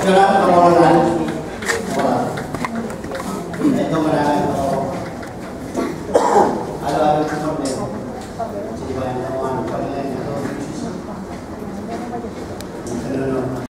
segala permohonan itu mana kalau ada kesempatan jadi banyak